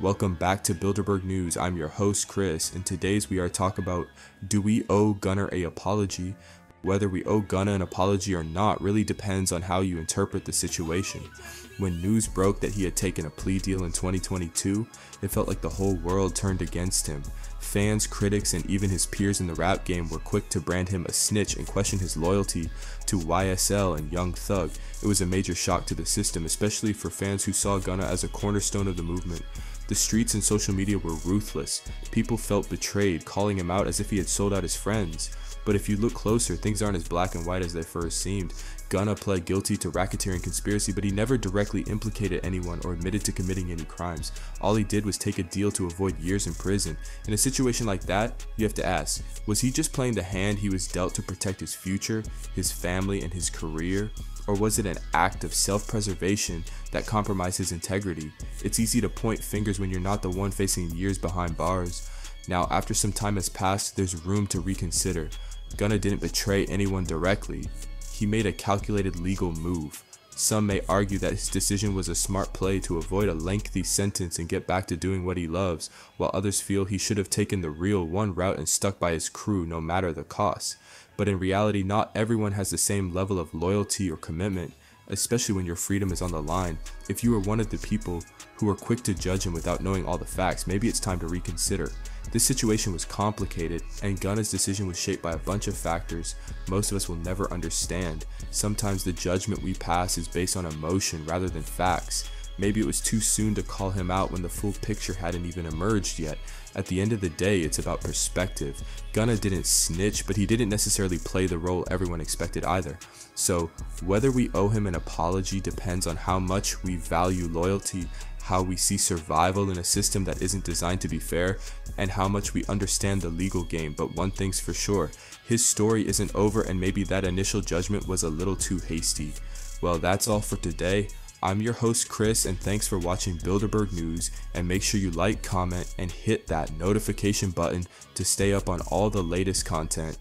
Welcome back to Billderberg News. I'm your host Chris, and today's we are talking about do we owe Gunna a apology? Whether we owe Gunna an apology or not really depends on how you interpret the situation. When news broke that he had taken a plea deal in 2022, it felt like the whole world turned against him. Fans, critics, and even his peers in the rap game were quick to brand him a snitch and question his loyalty to YSL and Young Thug. It was a major shock to the system, especially for fans who saw Gunna as a cornerstone of the movement. The streets and social media were ruthless. People felt betrayed, calling him out as if he had sold out his friends. But if you look closer, things aren't as black and white as they first seemed. Gunna pled guilty to racketeering conspiracy, but he never directly implicated anyone or admitted to committing any crimes. All he did was take a deal to avoid years in prison. In a situation like that, you have to ask, was he just playing the hand he was dealt to protect his future, his family, and his career? Or was it an act of self preservation that compromised his integrity? It's easy to point fingers when you're not the one facing years behind bars. Now, after some time has passed, there's room to reconsider. Gunna didn't betray anyone directly, he made a calculated legal move. Some may argue that his decision was a smart play to avoid a lengthy sentence and get back to doing what he loves, while others feel he should have taken the real one route and stuck by his crew no matter the cost. But in reality, not everyone has the same level of loyalty or commitment, especially when your freedom is on the line. If you are one of the people who are quick to judge him without knowing all the facts, maybe it's time to reconsider. This situation was complicated, and Gunna's decision was shaped by a bunch of factors most of us will never understand. Sometimes the judgment we pass is based on emotion rather than facts. Maybe it was too soon to call him out when the full picture hadn't even emerged yet. At the end of the day, it's about perspective. Gunna didn't snitch, but he didn't necessarily play the role everyone expected either. So, whether we owe him an apology depends on how much we value loyalty, how we see survival in a system that isn't designed to be fair, and how much we understand the legal game. But one thing's for sure his story isn't over, and maybe that initial judgment was a little too hasty. Well, that's all for today. I'm your host Chris and thanks for watching Billderberg News and make sure you like, comment, and hit that notification button to stay up on all the latest content.